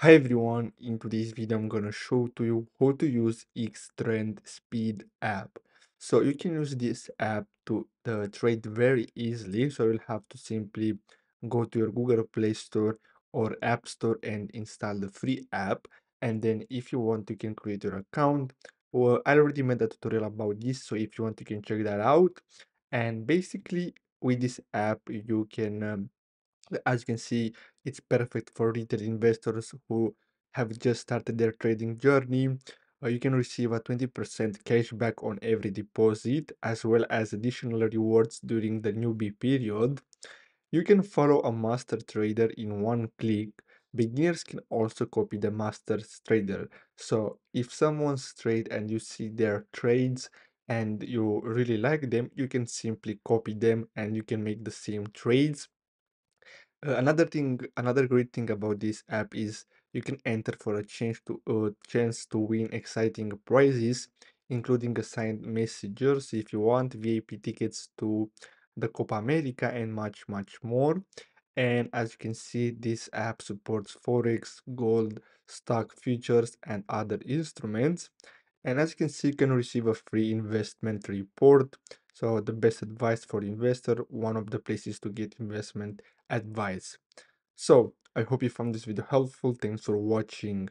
Hi everyone, in today's video I'm gonna show to you how to use Xtrend Speed app. So you can use this app to uh, trade very easily. So you'll have to simply go to your Google Play Store or App Store and install the free app. And then if you want, you can create your account. Well, I already made a tutorial about this, so if you want, you can check that out. And basically, with this app, you can um, as you can see, it's perfect for retail investors who have just started their trading journey. Uh, you can receive a 20% cashback on every deposit, as well as additional rewards during the newbie period. You can follow a master trader in one click. Beginners can also copy the master trader. So if someone's trade and you see their trades and you really like them, you can simply copy them and you can make the same trades uh, another thing, another great thing about this app is you can enter for a chance to uh, chance to win exciting prizes, including assigned messengers if you want, VIP tickets to the Copa America, and much, much more. And as you can see, this app supports Forex, gold, stock futures, and other instruments. And as you can see, you can receive a free investment report. So the best advice for investor, one of the places to get investment advice. So I hope you found this video helpful. Thanks for watching.